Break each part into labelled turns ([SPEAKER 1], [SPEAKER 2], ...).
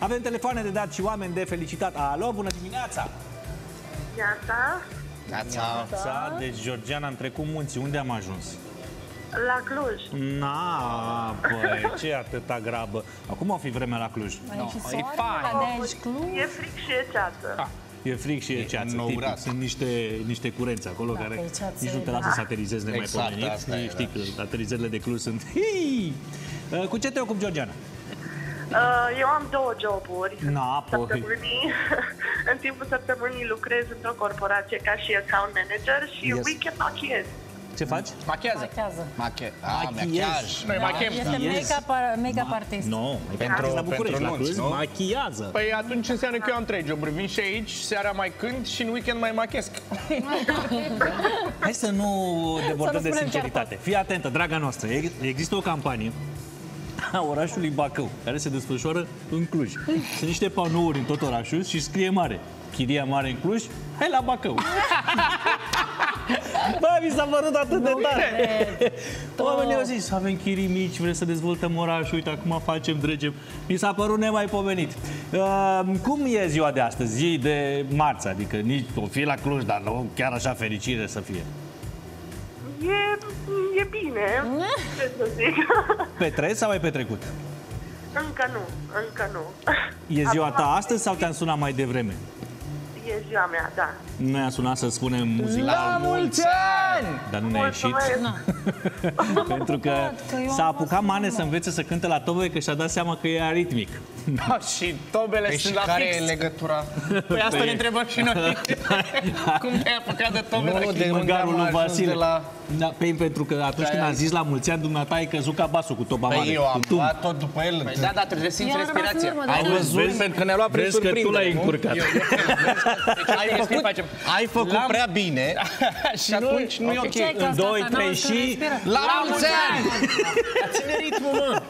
[SPEAKER 1] Avem telefoane de dat și oameni de felicitat. Alo, bună dimineața!
[SPEAKER 2] Iată,
[SPEAKER 3] Neața.
[SPEAKER 1] Da. Deci, Georgiana, am trecut munții. Unde am ajuns?
[SPEAKER 2] la Cluj.
[SPEAKER 1] Na, băi, ce atâta grabă. Acum o fi vremea la Cluj.
[SPEAKER 4] Mai și
[SPEAKER 3] e
[SPEAKER 4] soare,
[SPEAKER 3] fain.
[SPEAKER 4] de aici Cluj.
[SPEAKER 2] E fric și e ceață.
[SPEAKER 1] E fric și e ceață.
[SPEAKER 3] nou
[SPEAKER 1] tipic.
[SPEAKER 3] raz.
[SPEAKER 1] Sunt niște, niște curenți acolo
[SPEAKER 4] Da,
[SPEAKER 1] care
[SPEAKER 4] pe ceață
[SPEAKER 1] nici nu
[SPEAKER 4] e,
[SPEAKER 1] te
[SPEAKER 4] da.
[SPEAKER 1] lasă să aterizezi nemaipomenit.
[SPEAKER 3] Exact, asta e,
[SPEAKER 1] Știi că aterizările de Cluj sunt... Hii! Uh, Cu ce te ocupi, Georgiana?
[SPEAKER 2] Uh, Eu am două joburi.
[SPEAKER 1] Na, păi.
[SPEAKER 2] Săptămânii, în timpul săptămânii lucrez într-o corporație ca și account manager și
[SPEAKER 1] Yes.
[SPEAKER 2] weekend machiez.
[SPEAKER 1] Ce faci?
[SPEAKER 3] Machează.
[SPEAKER 4] Machează.
[SPEAKER 3] Mache. A,
[SPEAKER 1] Machiez.
[SPEAKER 3] machiaj.
[SPEAKER 5] Noi machem.
[SPEAKER 4] Este
[SPEAKER 1] Yes.
[SPEAKER 4] make-up, make-up artist.
[SPEAKER 1] Nu, no,
[SPEAKER 3] Pentru-
[SPEAKER 1] la București,
[SPEAKER 3] pentru
[SPEAKER 1] la
[SPEAKER 3] nunți,
[SPEAKER 1] Cluj,
[SPEAKER 3] nu?
[SPEAKER 1] machiază.
[SPEAKER 5] Păi atunci înseamnă că eu am trei joburi. Vin și aici, seara mai cânt și în weekend mai machesc.
[SPEAKER 1] Hai să nu debordăm
[SPEAKER 4] Să
[SPEAKER 1] de
[SPEAKER 4] nu spunem
[SPEAKER 1] sinceritate. Fii atentă, draga noastră. Ex- Există o campanie a orașului Bacău, care se desfășoară în Cluj. Sunt niște panouri în tot orașul și scrie mare. Chiria mare în Cluj, hai la Bacău. Bă, mi s-a părut atât de tare. Oamenii au zis, avem chirii mici, vrem să dezvoltăm orașul, uite, acum facem, dregem. Mi s-a părut nemaipomenit. Uh, cum e ziua de astăzi, zi de marți, adică nici o fi la Cluj, dar nu chiar așa fericire să fie.
[SPEAKER 2] E, e bine, ce să zic.
[SPEAKER 1] Petreci sau ai petrecut?
[SPEAKER 2] încă nu, încă nu.
[SPEAKER 1] E ziua
[SPEAKER 2] Acum
[SPEAKER 1] ta astăzi sau te-am sunat mai devreme?
[SPEAKER 2] E ziua mea, da.
[SPEAKER 1] Noi am sunat să spunem muzica,
[SPEAKER 5] La mulți ani!
[SPEAKER 1] Dar nu ne-a ieșit.
[SPEAKER 2] Mulțumesc.
[SPEAKER 1] Pentru că
[SPEAKER 4] că eu
[SPEAKER 1] s-a
[SPEAKER 4] am
[SPEAKER 1] apucat
[SPEAKER 4] fost
[SPEAKER 1] Mane
[SPEAKER 4] în
[SPEAKER 1] să învețe să cânte la tobe, că și-a dat seama că e aritmic.
[SPEAKER 5] Da, și tobele
[SPEAKER 3] Păi și
[SPEAKER 5] sunt la
[SPEAKER 3] care
[SPEAKER 5] fix.
[SPEAKER 3] e legătura?
[SPEAKER 5] Păi asta ne întrebăm și noi. Cum te-ai apucat de tobe
[SPEAKER 3] Nu,
[SPEAKER 5] la
[SPEAKER 3] nu,
[SPEAKER 5] chip?
[SPEAKER 3] de unde
[SPEAKER 1] Măgarul
[SPEAKER 3] am
[SPEAKER 1] lui
[SPEAKER 3] ajuns
[SPEAKER 1] Vasile.
[SPEAKER 3] de la...
[SPEAKER 1] Da, pe, pentru că atunci când am zis la mulți ani, dumneata ai căzut ca basul cu toba mare.
[SPEAKER 3] Păi eu am
[SPEAKER 1] cu tum.
[SPEAKER 3] luat tot după el.
[SPEAKER 5] Păi da, da, trebuie să simți
[SPEAKER 4] Eu am rămas în
[SPEAKER 5] respirația.
[SPEAKER 4] urmă, da.
[SPEAKER 3] Ai văzut?
[SPEAKER 1] Vezi?
[SPEAKER 3] Pentru că ne-a luat prin
[SPEAKER 1] Vezi că tu
[SPEAKER 3] surprindere,
[SPEAKER 1] l-ai
[SPEAKER 3] nu?
[SPEAKER 1] încurcat.
[SPEAKER 5] Eu, eu cred. Deci ai făcut, facem.
[SPEAKER 3] Ai făcut
[SPEAKER 5] L-am-
[SPEAKER 3] prea bine
[SPEAKER 5] și atunci nu e ok.
[SPEAKER 4] Ce ai că
[SPEAKER 1] În
[SPEAKER 4] asta,
[SPEAKER 1] doi,
[SPEAKER 4] asta,
[SPEAKER 1] trei
[SPEAKER 4] n-auzi când
[SPEAKER 1] și-
[SPEAKER 4] respiră?
[SPEAKER 3] La mulți ani!
[SPEAKER 5] Ține ritmul, mă.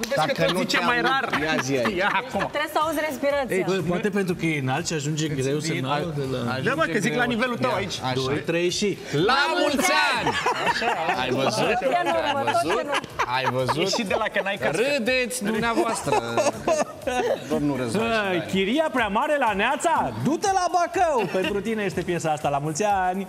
[SPEAKER 5] Nu vezi că
[SPEAKER 3] Dacă
[SPEAKER 5] tot
[SPEAKER 3] nu
[SPEAKER 5] zice
[SPEAKER 3] te
[SPEAKER 5] mai
[SPEAKER 3] aud,
[SPEAKER 5] rar.
[SPEAKER 3] ia zi aici.
[SPEAKER 5] Ia acum.
[SPEAKER 4] Trebuie să auzi respirația.
[SPEAKER 1] Bă, poate pentru că e înalt și ajunge greu semnalul de la...
[SPEAKER 5] Da, mă, că zic la nivelul tău aici.
[SPEAKER 3] Așa.
[SPEAKER 1] 2, 3 și...
[SPEAKER 3] La mulți ani! Ai văzut?
[SPEAKER 4] Genul următor,
[SPEAKER 3] văzut?
[SPEAKER 4] genul.
[SPEAKER 3] Ai văzut?
[SPEAKER 5] Și de la că n-ai cască.
[SPEAKER 3] Râdeți dumneavoastră, domnul Răzvan.
[SPEAKER 1] Bă, chiria prea mare la Neața? Du-te la Bacău! Pentru tine este piesa asta. La mulți ani!